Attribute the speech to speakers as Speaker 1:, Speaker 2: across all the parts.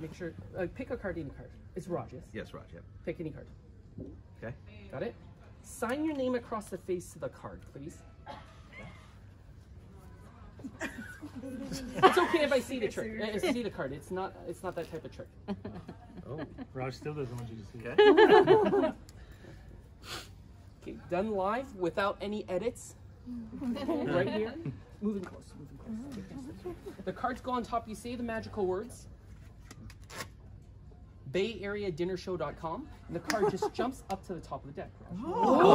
Speaker 1: make sure. Uh, pick a card, any card. It's Raj, yes?
Speaker 2: Yes, Raj. Yep.
Speaker 1: Pick any card.
Speaker 2: Okay.
Speaker 1: Got it? Sign your name across the face of the card, please. it's okay if I see the trick. uh, see the card. It's not. It's not that type of trick.
Speaker 2: Oh.
Speaker 3: Raj still doesn't want you to see.
Speaker 2: Okay.
Speaker 1: Okay, done live without any edits. right here. Moving close. Moving close. The cards go on top. You say the magical words. BayAreaDinnerShow.com, and the card just jumps up to the top of the deck. Raj. Oh.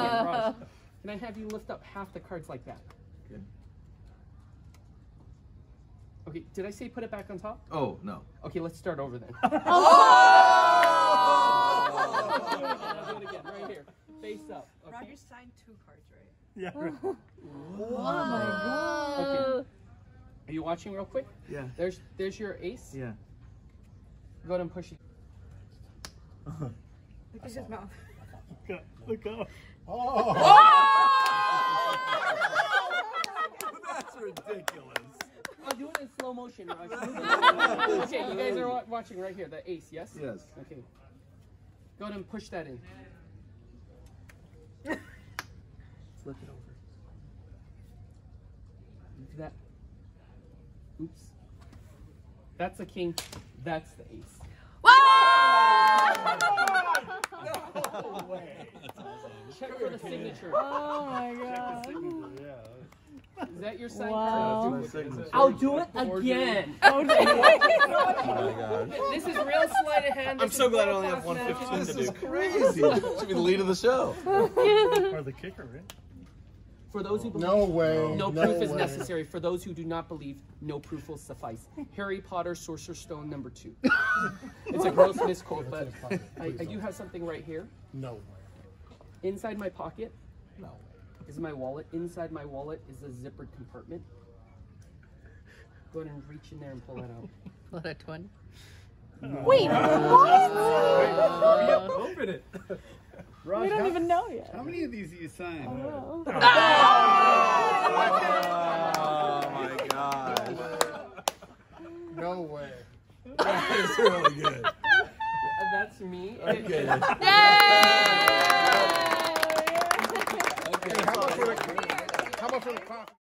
Speaker 1: Again, Raj. Can I have you lift up half the cards like that?
Speaker 2: Good.
Speaker 1: Okay, did I say put it back on top?
Speaker 2: Oh no.
Speaker 1: Okay, let's start over then.
Speaker 4: Oh!
Speaker 1: I'll do it again, right here. Face up. Okay.
Speaker 5: Roger signed two cards, right?
Speaker 3: Yeah. Right.
Speaker 4: Oh my god.
Speaker 1: Okay. Are you watching real quick?
Speaker 2: Yeah.
Speaker 1: There's there's your ace.
Speaker 2: Yeah.
Speaker 1: Go ahead and push it.
Speaker 5: Look at his mouth.
Speaker 3: Look out. Look out. Oh! Oh!
Speaker 2: That's ridiculous.
Speaker 1: I'll do it in slow motion. Raj. okay, you guys are watching right here. The ace, yes?
Speaker 2: Yes.
Speaker 1: Okay. Go ahead and push that in. Flip it over. Do that. Oops. That's a king. That's the ace.
Speaker 2: No way.
Speaker 1: Check for the signature.
Speaker 4: Oh my god.
Speaker 3: Yeah.
Speaker 1: Is that your sign
Speaker 4: Wow.
Speaker 1: card?
Speaker 2: That's my signature.
Speaker 1: I'll do it again.
Speaker 4: Oh,
Speaker 2: Oh my gosh.
Speaker 1: This is real sleight of hand.
Speaker 6: I'm
Speaker 1: This
Speaker 6: so glad I only have 115 to do.
Speaker 2: This is
Speaker 6: do.
Speaker 2: crazy. Should be the lead of the show.
Speaker 3: Or the kicker, right?
Speaker 1: For those who believe,
Speaker 7: No way.
Speaker 1: no
Speaker 7: no
Speaker 1: proof is
Speaker 7: way.
Speaker 1: necessary. For those who do not believe, no proof will suffice. Harry Potter, Sorcerer's Stone number two. it's a gross misquote, but I, I do have something right here.
Speaker 7: No way.
Speaker 1: Inside my pocket
Speaker 7: No.
Speaker 1: is my wallet. Inside my wallet is a zippered compartment. Go ahead and reach in there and pull that out.
Speaker 4: What a twin.
Speaker 1: Wait, what?
Speaker 6: Open it.
Speaker 4: We don't how, even know yet.
Speaker 6: How many of these do you sign?
Speaker 4: Oh, no.
Speaker 2: oh my god.
Speaker 7: No way.
Speaker 2: That is really good.
Speaker 1: Oh, that's me.
Speaker 2: Okay.
Speaker 4: Yay! okay. How for the coffee?